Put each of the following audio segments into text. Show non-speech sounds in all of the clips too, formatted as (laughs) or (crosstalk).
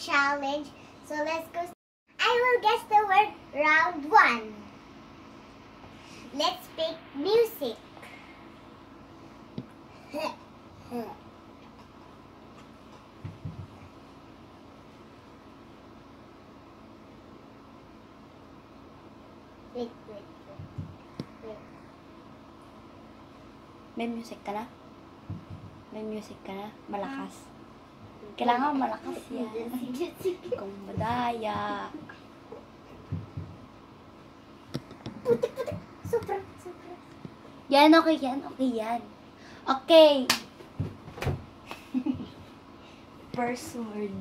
challenge. So let's go. I will guess the word round one. Let's pick music. May music ka na? May music ka na? Malakas. Kailangan malakas yan. Kung madaya. Putik, putik. Super, super. Yan, okay yan. Okay yan. Okay. (laughs) First word.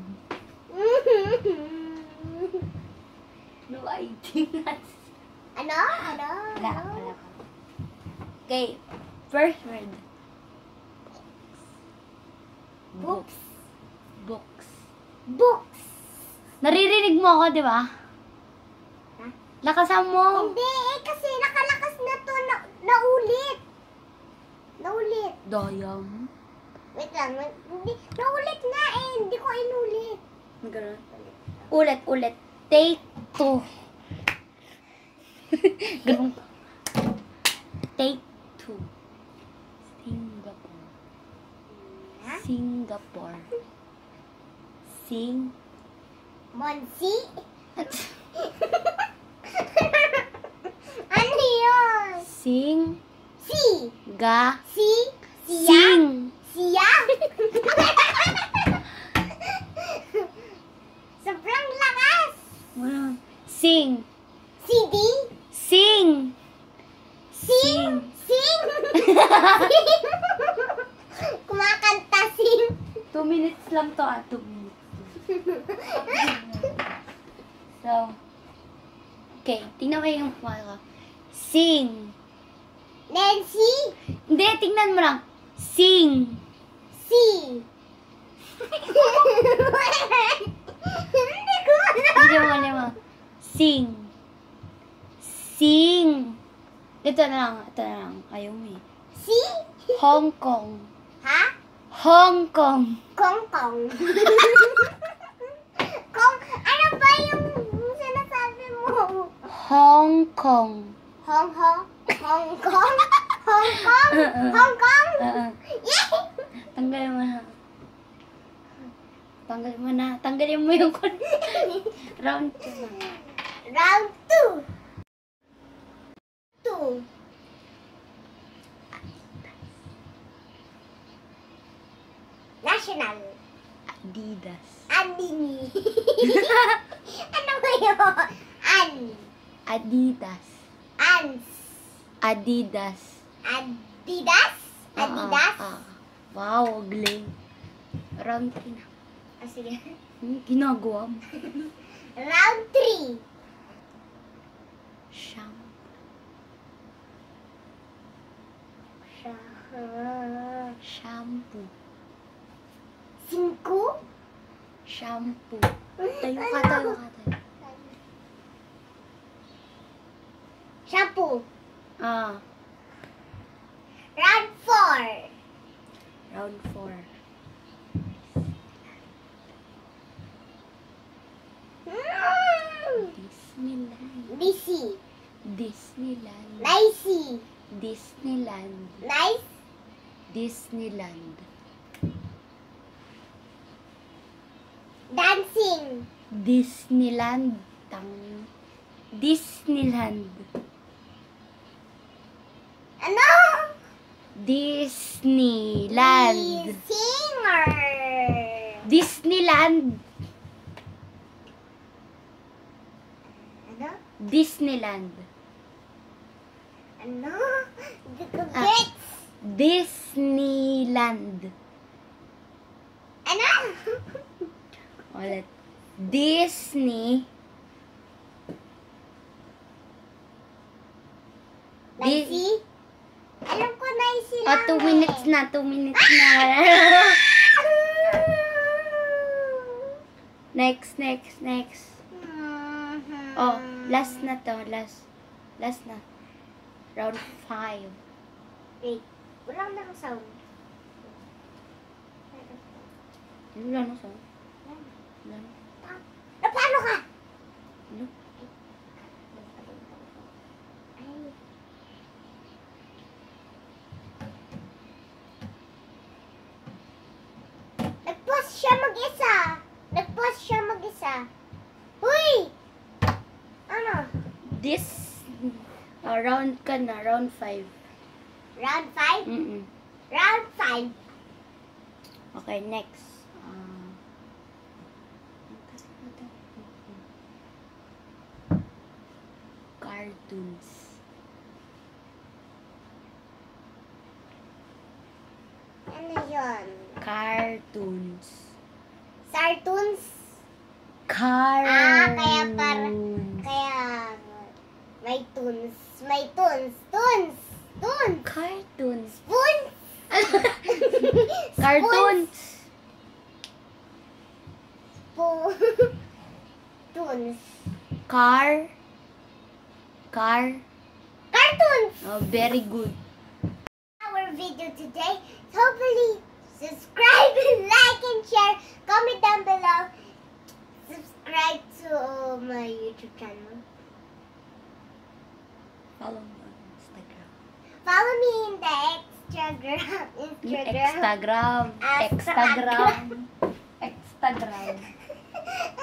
(laughs) No idea. ano? Ano? Wala, wala ka. Okay. First word. Books. Books. Books. Naririnig mo ako, di ba? Ha? Lakasan mo. Hindi eh, kasi nakalakas na to. Na, naulit. Naulit. Dayang. Wait lang. wait. Hindi, naulit nga eh. Hindi ko inulit. Ganun. Ulit, ulit. Take two. (laughs) Ganun. Take two. Singapore. Singapore. Sing. Monsi? (laughs) ano yun? Sing. Si. Ga. Si. Siya. Sing. Siya? (laughs) Sobrang lakas. Ano? Sing. CD? Sing. Sing? Sing? (laughs) Kumakanta sing. Two minutes lang to ah. Two. So. Okay. Tingnan mo yung wala. Sing. Nancy? Hindi, tingnan mo lang. Sing. Si. Hindi ko alam. Hindi mo alam mo. Sing. Sing. Ito na lang. Ito na lang. Ayaw mo eh. Si? Hong Kong. Ha? Hong Kong. Kong Kong. Kong, (laughs) ano ba yung sinasabi mo? Hong Kong. Hong Hong? Hong Kong? (laughs) Hong Kong? Hong Kong? Yay! Tanggalin mo na. Tanggalin mo na. Tanggalin mo yung kon. (laughs) Round 2 na. Round 2. 2. National. Adidas. Andini. (laughs) ano ba yun? An. Adidas. Ans. Adidas. Adidas? Ah, Adidas? ah, ah. Wow, galing. Round 3 na. Ah, sige. Hmm, ginagawa mo. (laughs) Round 3. Shampoo. Shampoo. Cinco? Shampoo. Tayo ka, tayo ka, tayo. Shampoo. Ah, Round 4. round 4. Disneyland. DC. Disneyland. Nicey. Disneyland. Nice. Disneyland. Dancing. Disneyland. Tang Disneyland. Ano? Disneyland. Singer. Disneyland. Ano? Disneyland. Ano? Hindi ko gets. Disneyland. Ano? Ulit. Disney. Di- Nicey? Lang two minutes na. Two minutes na. Wala. (laughs) next, next, next. Oh, last na to. Last. Last na. Round 5. Wait. Walang nakasound. Wala na sa. Wala na. Na paano ka? Ano? Ay. Nag-post siya mag-isa. Nag-post siya mag-isa. Huy! Ano? This, uh, round ka na, round 5. Round 5? Mm-mm. Round 5. Okay, next. Uh, cartoons. Ano yun? Cartoons. Sartoons? Cartoons. Ah, kaya para- Kaya, may tunes. May tunes. Tunes! Tunes! Cartoons. Spoons! (laughs) Cartoons. Spoon. (laughs) Tunes. Car. Car. Cartoons! Oh, very good. Our video today. Hopefully, subscribe, (laughs) like, and share. Comment down below. Subscribe to my YouTube channel. Follow me on Instagram. Follow me in the Instagram. (laughs) Instagram. Instagram. Instagram. Instagram. Instagram. (laughs)